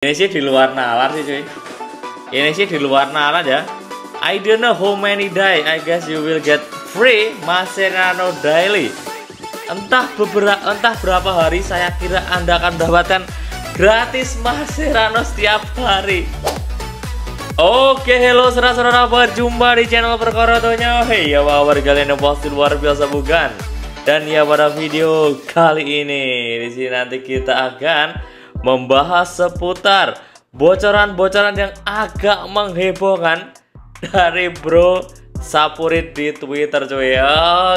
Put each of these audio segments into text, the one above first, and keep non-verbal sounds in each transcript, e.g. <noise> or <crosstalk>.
Ini sih di luar nalar sih cuy. Ini sih di luar nalar ya. I don't know how many die. I guess you will get free Maserano Daily. Entah beberapa entah berapa hari saya kira Anda akan mendapatkan gratis Maserano setiap hari. Oke, hello saudara-saudara, berjumpa di channel Perkorotonya. Hey, ya power kalian yang pasti luar biasa bukan? Dan ya pada video kali ini di sini nanti kita akan membahas seputar bocoran-bocoran yang agak menghebohkan <laughs> dari Bro Sapurit di Twitter cuy.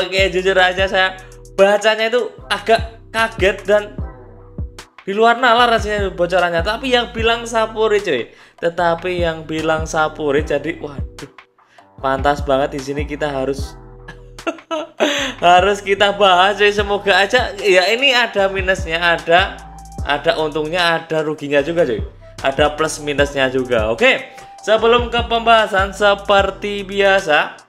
Oke, jujur aja saya bacanya itu agak kaget dan di luar nalar rasanya bocorannya. Tapi yang bilang Sapurit cuy. Tetapi yang bilang Sapurit jadi waduh. Pantas banget di sini kita harus <laughs> harus kita bahas cuy. Semoga aja ya ini ada minusnya, ada ada untungnya ada ruginya juga cuy. Ada plus minusnya juga. Oke sebelum ke pembahasan seperti biasa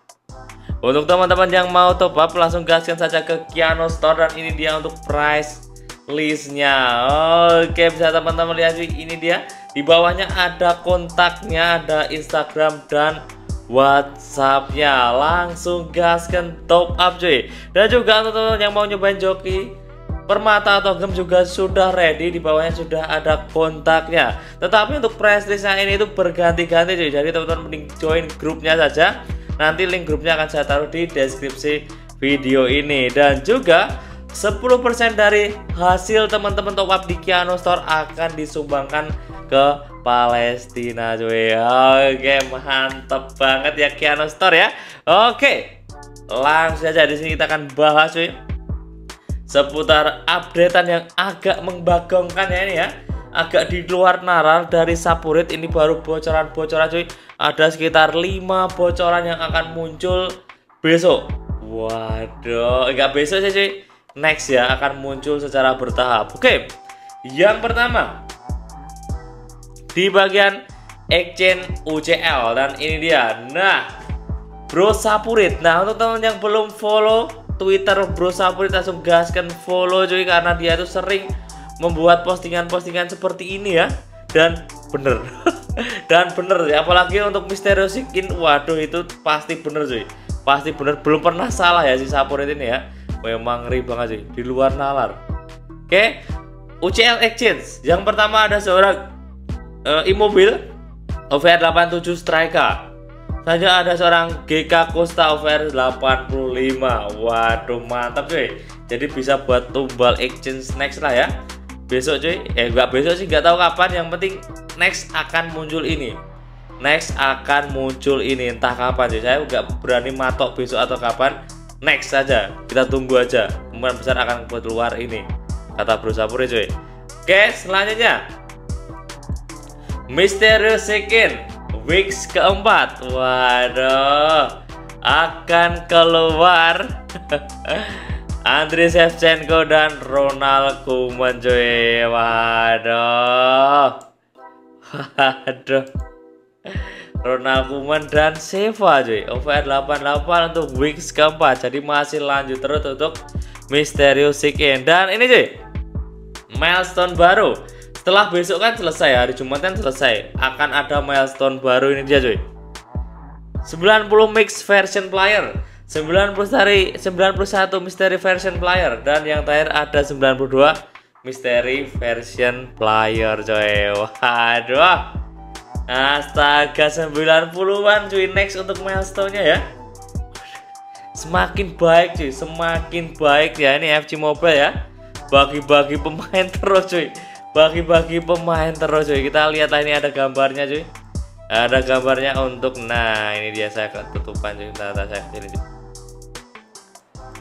untuk teman-teman yang mau top up langsung gaskan saja ke Kiano Store dan ini dia untuk price listnya. Oke bisa teman-teman lihat cuy. Ini dia. Di bawahnya ada kontaknya ada Instagram dan WhatsAppnya. Langsung gaskan top up cuy. Dan juga untuk teman-teman yang mau nyobain joki Permata atau gem juga sudah ready di bawahnya sudah ada kontaknya. Tetapi untuk price listnya ini itu berganti-ganti. Jadi teman-teman mending join grupnya saja. Nanti link grupnya akan saya taruh di deskripsi video ini dan juga 10% dari hasil teman-teman top up di Kiano Store akan disumbangkan ke Palestina cuy. Oke, mantap banget ya Kiano Store ya. Oke. Langsung saja di sini kita akan bahas cuy seputar updatean yang agak membagongkan ya ini ya. Agak di luar naral dari Sapurit ini baru bocoran-bocoran cuy. Ada sekitar 5 bocoran yang akan muncul besok. Waduh enggak besok sih cuy. Next ya akan muncul secara bertahap. Oke yang pertama di bagian exchange UCL dan ini dia. Nah bro Sapurit. Nah untuk teman yang belum follow Twitter Bro Sapri langsung gaskan follow cuy karena dia itu sering membuat postingan-postingan seperti ini ya. Dan bener. <laughs> Dan bener ya. Apalagi untuk Misterius Skin waduh itu pasti bener cuy. Pasti bener. Belum pernah salah ya si Sapurit ini ya. Memang ngeri banget cuy. Di luar nalar. Oke. UCL Exchange. Yang pertama ada seorang uh, Immobil OVR 87 Striker saja ada seorang GK Costa over 85 waduh mantap cuy. Jadi bisa buat tumbal exchange next lah ya. Besok cuy. Eh enggak besok sih nggak tahu kapan. Yang penting next akan muncul ini. Next akan muncul ini. Entah kapan cuy. Saya nggak berani matok besok atau kapan. Next saja. Kita tunggu aja. Kemungkinan besar akan keluar ini. Kata Bro Sapuri cuy. Oke selanjutnya. Mysterious Second weeks keempat. Waduh. Akan keluar. <laughs> Andriy Shevchenko dan Ronald Koeman cuy waduh. Waduh. Ronald Koeman dan Seva cuy. OVR 88 untuk weeks keempat. Jadi masih lanjut terus untuk Mysterious Chicken dan ini cuy. Milestone baru setelah besok kan selesai hari Jumat kan selesai. Akan ada milestone baru ini dia cuy. 90 mix version player. 90 hari 91 misteri version player. Dan yang terakhir ada 92 misteri version player coy waduh. Astaga 90-an cuy. Next untuk milestone-nya ya. Semakin baik cuy. Semakin baik ya. Ini FC Mobile ya. Bagi-bagi pemain <laughs> terus cuy bagi-bagi pemain terus cuy. Kita lihat ini ada gambarnya cuy. Ada gambarnya untuk nah ini dia saya ketutupan cuy. Nah, saya ini cuy.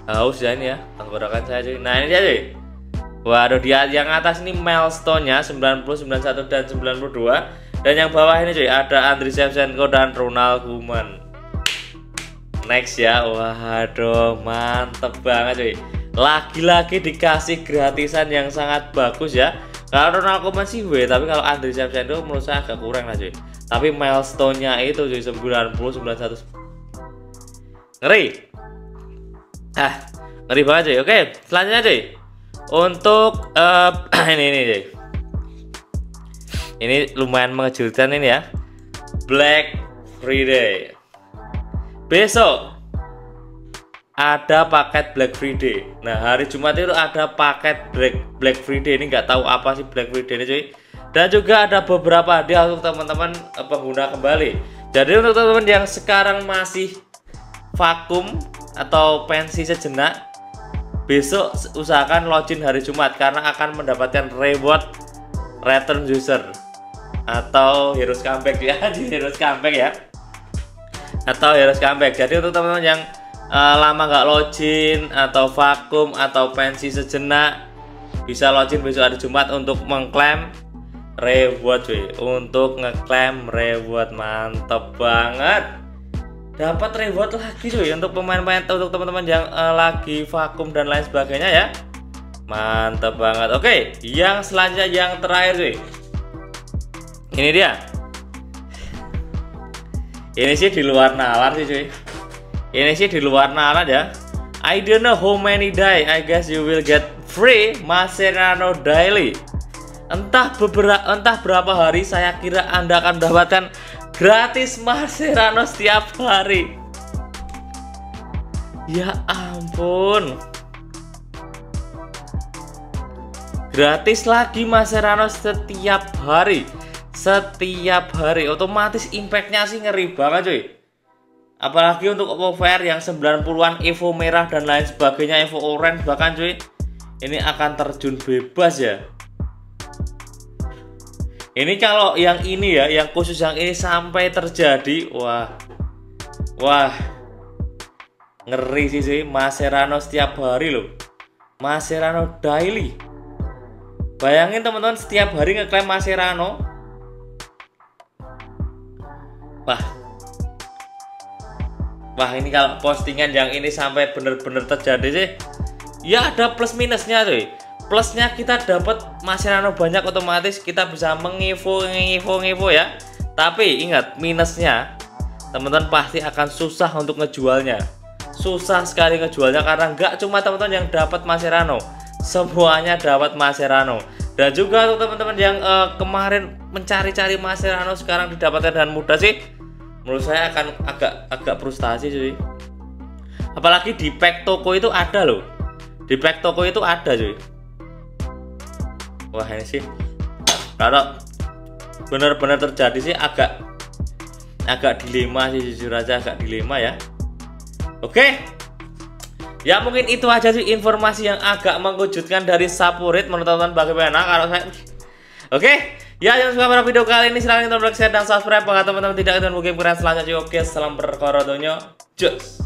Haus ya ini ya tenggorokan saya cuy. Nah ini dia cuy. Waduh dia yang atas ini milestone nya 90 91 dan 92 dan yang bawah ini cuy ada Andriy Shevchenko dan Ronald Koeman. Next ya. Waduh mantep banget cuy. Lagi-lagi dikasih gratisan yang sangat bagus ya kalau Ronald Koeman sih W, tapi kalau Andriy Shevchenko menurut saya agak kurang lah cuy. Tapi milestone-nya itu cuy 90 91 ngeri. Ah, ngeri banget cuy. Oke, selanjutnya cuy. Untuk uh, <clears throat> ini ini cuy. ini lumayan mengejutkan ini ya Black Friday besok ada paket Black Friday. Nah hari Jumat itu ada paket Black Black Friday. Ini nggak tahu apa sih Black Friday ini cuy. Dan juga ada beberapa hadiah untuk teman-teman eh, pengguna kembali. Jadi untuk teman-teman yang sekarang masih vakum atau pensi sejenak besok usahakan login hari Jumat karena akan mendapatkan reward return user atau heroes comeback ya <laughs> di heroes comeback ya. Atau heroes comeback. Jadi untuk teman-teman yang uh, lama nggak login atau vakum atau pensi sejenak bisa login besok hari Jumat untuk mengklaim reward cuy. Untuk ngeklaim reward mantep banget. Dapat reward lagi cuy untuk pemain-pemain untuk teman-teman yang uh, lagi vakum dan lain sebagainya ya. Mantep banget. Oke yang selanjutnya yang terakhir cuy. Ini dia. Ini sih di luar nalar sih cuy ini sih di luar nalar ya. I don't know how many die I guess you will get free Maserano daily. Entah beberapa entah berapa hari saya kira anda akan mendapatkan gratis Maserano setiap hari. Ya ampun. Gratis lagi Maserano setiap hari. Setiap hari. Otomatis impactnya sih ngeri banget cuy apalagi untuk Oppo VR yang 90-an Evo merah dan lain sebagainya Evo orange bahkan cuy. Ini akan terjun bebas ya. Ini kalau yang ini ya yang khusus yang ini sampai terjadi wah. Wah. Ngeri sih sih Maserano setiap hari loh. Maserano daily. Bayangin teman-teman setiap hari ngeklaim Maserano. Wah wah ini kalau postingan yang ini sampai bener-bener terjadi sih ya ada plus minusnya tuh plusnya kita dapat masyarakat banyak otomatis kita bisa mengifu ngifu ngifu ya. Tapi ingat minusnya teman-teman pasti akan susah untuk ngejualnya. Susah sekali ngejualnya karena nggak cuma teman-teman yang dapat Maserano semuanya dapat Maserano dan juga untuk teman-teman yang uh, kemarin mencari-cari Maserano sekarang didapatkan dengan mudah sih menurut saya akan agak agak frustasi cuy. Apalagi di pack toko itu ada loh. Di pack toko itu ada cuy. Wah ini sih. Kalau benar-benar terjadi sih agak agak dilema sih jujur aja agak dilema ya. Oke. Ya mungkin itu aja sih informasi yang agak mengejutkan dari Sapurit menurut teman-teman bagaimana kalau saya. Oke Ya, yang suka pada video kali ini silahkan tonton like, share, dan subscribe. Agar teman-teman tidak ketinggalan game keren selanjutnya. Oke, salam berkorodonyo. Cus.